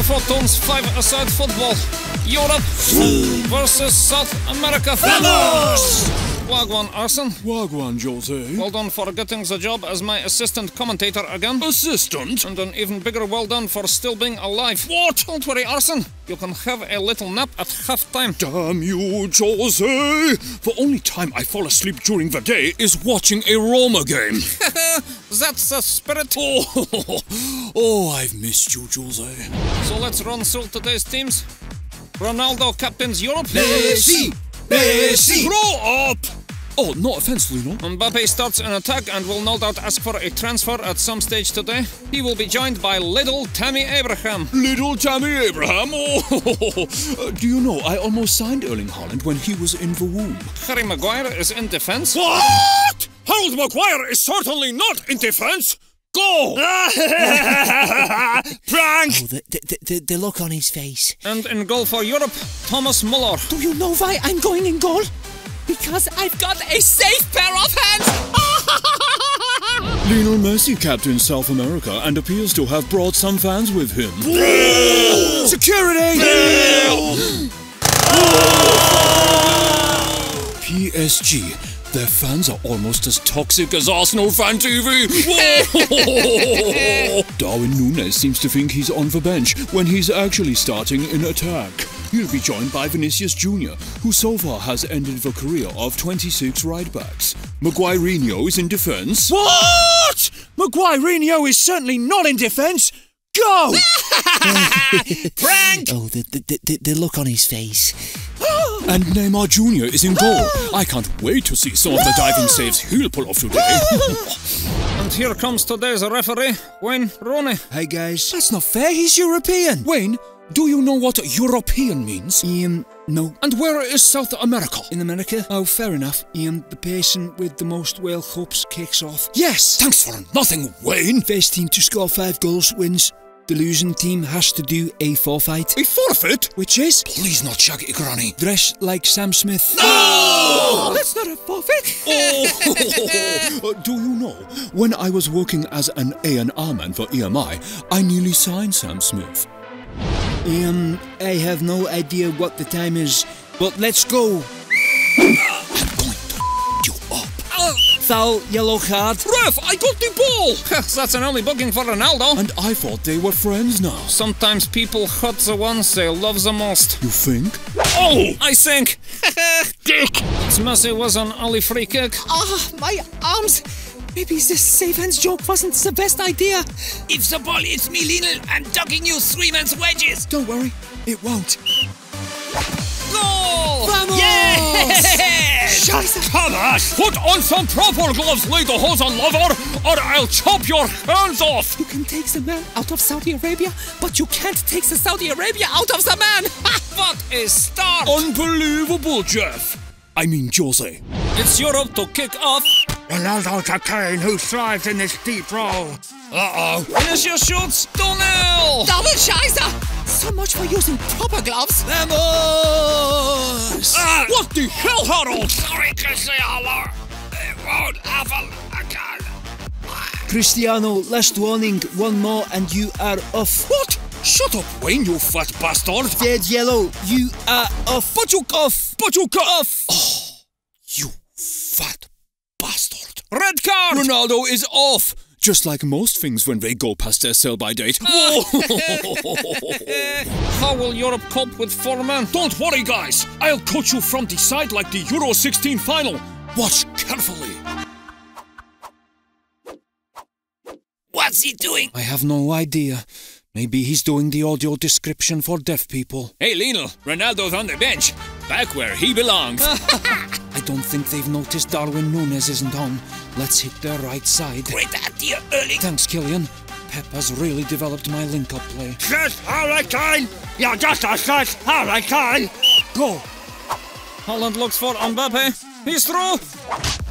for Photon's five-a-side football. Europe versus South America. Vamos! Wagwan Arsène. Wagwan, Jose. Well done for getting the job as my assistant commentator again. Assistant? And an even bigger well done for still being alive. What? Don't worry, Arsène. You can have a little nap at half time. Damn you, Jose! The only time I fall asleep during the day is watching a Roma game. That's the spirit. Oh, oh, I've missed you, Jose. So let's run through today's teams. Ronaldo captains Europe. Messi! Messi! Grow up! Oh, no offense, Lino. Mbappe starts an attack and will no doubt ask for a transfer at some stage today. He will be joined by little Tammy Abraham. Little Tammy Abraham? Oh, uh, do you know, I almost signed Erling Haaland when he was in the womb. Harry Maguire is in defense. What? Harold Maguire is certainly not in defense. Go! Prank! Oh, the, the, the, the look on his face. And in goal for Europe, Thomas Muller. Do you know why I'm going in goal? Because I've got a safe pair of hands! Lionel Messi captains South America and appears to have brought some fans with him. Security! PSG. Their fans are almost as toxic as Arsenal fan TV. Darwin Núñez seems to think he's on the bench when he's actually starting in attack. He'll be joined by Vinicius Jr., who so far has ended the career of 26 right backs. Maguirinho is in defence. What? Maguirinho is certainly not in defence. Go! Prank! Oh, the, the, the, the look on his face. And Neymar Jr. is in goal. I can't wait to see some of the diving saves he'll pull off today. And here comes today's referee, Wayne Rooney. Hey guys. That's not fair, he's European. Wayne, do you know what European means? Um, no. And where is South America? In America? Oh, fair enough. Um, the person with the most World Cups kicks off. Yes! Thanks for nothing, Wayne! First team to score five goals wins. The losing team has to do a forfeit. A forfeit? Which is? Please not Shaggy Granny. Dress like Sam Smith. No! That's not a forfeit. Oh, do you know, when I was working as an A&R man for EMI, I nearly signed Sam Smith. Um, I have no idea what the time is, but let's go. I'm going to you up. Foul, yellow card. Ref, I got the ball! That's an early booking for Ronaldo. And I thought they were friends now. Sometimes people hurt the ones they love the most. You think? Oh! I think! Dick! It's Messi was an early free kick. Ah, my arms! Maybe this safe hands joke wasn't the best idea. If the ball hits me, Lionel, I'm ducking you three man's wedges. Don't worry, it won't. Goal! Vamos! Yes! Scheiße! Come on! Put on some proper gloves, little hosen lover, or I'll chop your hands off! You can take the man out of Saudi Arabia, but you can't take the Saudi Arabia out of the man! What a start! Unbelievable, Jeff! I mean, Jose. It's Europe to kick off. Ronaldo to Kane, who thrives in this deep role. Uh-oh. Vinicius shoots 2 0. Double Scheiße! So much for using proper gloves. Vamos! Ah, what the hell, Harold? Sorry to say hello. It won't happen again. Cristiano, last warning. One more and you are off. What? Shut up, Wayne, you fat bastard! Dead yellow, you are off. But you off! But you off! Oh, you fat bastard! Red card! Ronaldo is off! Just like most things when they go past their sell-by date. Ah. How will Europe cope with four men? Don't worry, guys! I'll coach you from the side like the Euro 16 final! Watch carefully! What's he doing? I have no idea. Maybe he's doing the audio description for deaf people. Hey, Lionel, Ronaldo's on the bench. Back where he belongs. I don't think they've noticed Darwin Núñez isn't on. Let's hit the right side. Great idea, Erling. Thanks, Kylian. Pep has really developed my link-up play. Just how I can! Yeah, just as such how I can! Go! Haaland looks for Mbappe. He's through.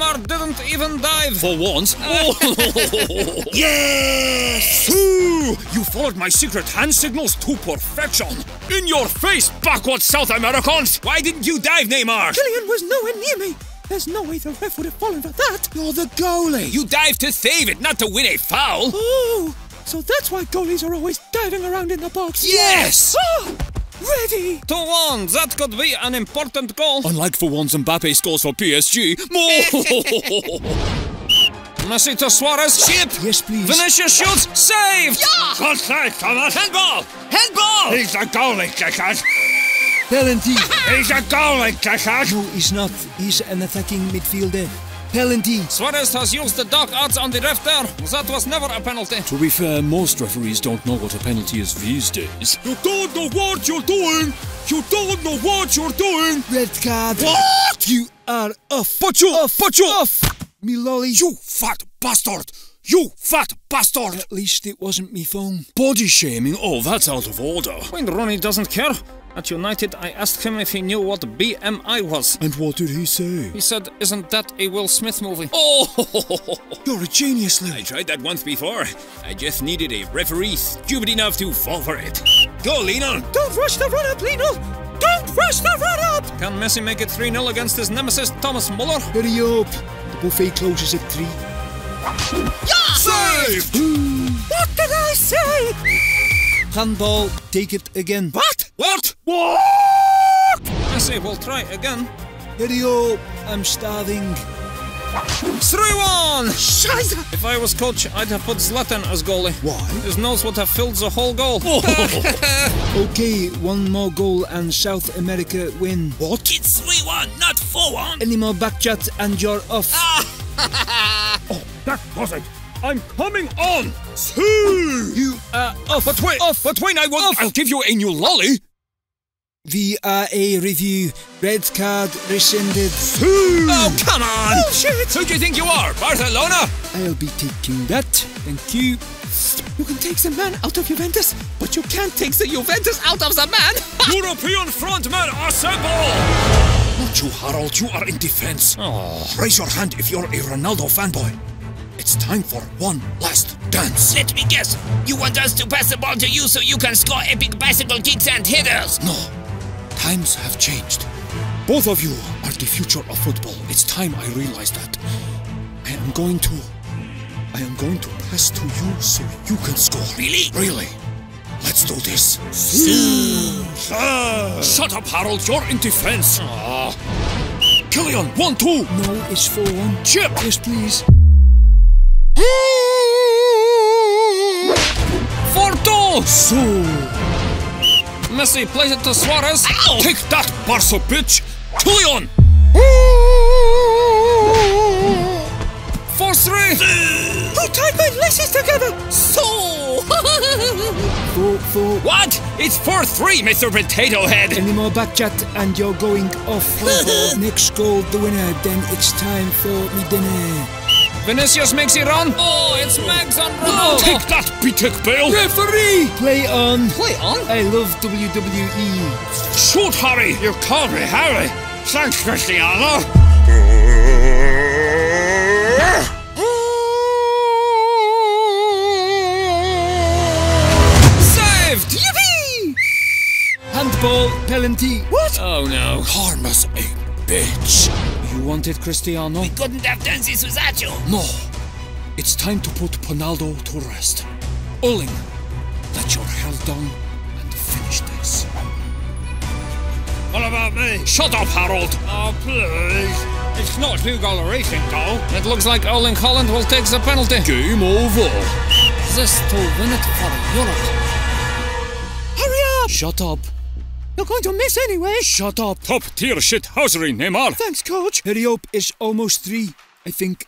Goal! Yes! Neymar didn't even dive. For once. yes! Ooh, you followed my secret hand signals to perfection. In your face, backward South Americans! Why didn't you dive, Neymar? Kylian was nowhere near me. There's no way the ref would have fallen for that. You're the goalie! You dived to save it, not to win a foul. Oh! So that's why goalies are always diving around in the box. Yes! Ah! Ready! 2 1. That could be an important goal. Unlike for once Mbappe scores for PSG. Messi to Suarez. Chip. Yes, please. Vinicius shoots. Saved. Good save, Thomas. Handball. Handball. He's a goalie, Jackson. Penalty. He's a goalie, Jackson. no, he's not. He's an attacking midfielder. Penalty. Suarez has used the dark arts on the ref there. That was never a penalty. to be fair, most referees don't know what a penalty is these days. You don't know what you're doing! You don't know what you're doing! Red card. What? You are off. But you, Off. but you, Off. Me lolly. you fat bastard! You fat bastard! At least it wasn't me phone. Body shaming? Oh, that's out of order. When Ronnie doesn't care. At United, I asked him if he knew what BMI was. And what did he say? He said, Isn't that a Will Smith movie? Oh, You're a genius, Lee. I tried that once before. I just needed a referee stupid enough to fall for it. Go, Lino. Don't rush the run up, Lino. Don't rush the run up. Can Messi make it 3 0 against his nemesis, Thomas Muller? Hurry up. The buffet closes at three. saved! What did I say? Handball. Take it again. What? What? What? I say we'll try it again. Hurry up. I'm starving. 3 1! Scheiße. If I was coach, I'd have put Zlatan as goalie. Why? His nose would have filled the whole goal. Oh. Okay, one more goal and South America win. What? It's 3 1, not 4 1. Any more back chat and you're off. Ah. Oh, that was it! I'm coming on! See! You are off. But wait, Off. but wait, I will, Off. I'll give you a new lolly! VAR review. Red card rescinded. Oh, come on. Oh, shit! Who do you think you are, Barcelona? I'll be taking that. Thank you. You can take the man out of Juventus, but you can't take the Juventus out of the man. European frontmen assemble! Not you, Harold, you are in defense. Oh. Raise your hand if you're a Ronaldo fanboy. It's time for one last dance. Let me guess. You want us to pass the ball to you so you can score epic bicycle kicks and headers. No, times have changed. Both of you are the future of football. It's time I realize that. I am going to. I am going to pass to you so you can score. Really? Really? Let's do this. Shut up, Harold. You're in defense. Ah. Kylian, one, two. No, it's 4 1. Chip. Yes, please. 4 2! So, Messi plays it to Suarez. take that, Barca bitch. Kylian. 4 3! Who tied my laces together? So. 4 4. what? It's 4 3, Mr. Potato Head. Any more back chat and you're going off. Next goal, the winner. Then it's time for me dinner. Vinicius makes it run. Oh, it's Mags on oh, Ronaldo. Take that, Bitek Bale. Referee! Play on. Play on. I love. WWE. Shoot, Harry. You called me Harry. Thanks, Cristiano. Saved! Yippee! Handball penalty. What? Oh no. Karma's a eh, bitch. You wanted Cristiano? We Couldn't have done this without you. No. It's time to put Ronaldo to rest. Erling, let your hell down and finish this. What about me? Shut up, Harold. Oh, please. It's not Hugo Lloris goal. It looks like Erling Haaland will take the penalty. Game over. This to win it for Europe. Hurry up! Shut up. You're going to miss anyway. Shut up. Top tier shit housery, Neymar. Thanks, coach. Hurry up. It's almost three, I think.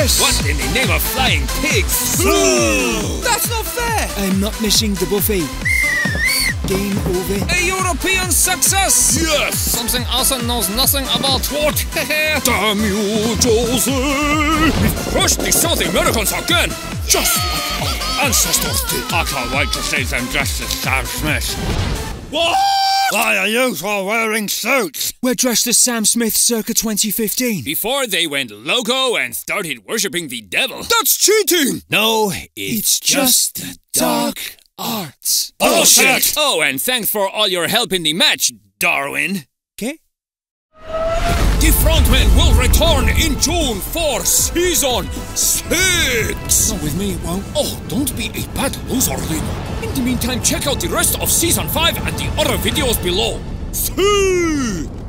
Yes! What in the name of flying pigs? That's not fair! I'm not missing the buffet. game over? A European success! Yes! Something Arthur knows nothing about. What? Damn you, Jose! We've crushed the South Americans again! Just like our ancestors did. I can't wait to see them dressed as Sam Smith. What? Why are you all wearing suits? We're dressed as Sam Smith circa 2015. Before they went loco and started worshipping the devil. That's cheating! No, it's, It's just the dark arts. Oh, bullshit! Oh, and thanks for all your help in the match, Darwin. The frontman will return in June for season six. Not with me, it won't. Oh, don't be a bad loser, Lino. In the meantime, check out the rest of season five and the other videos below. See!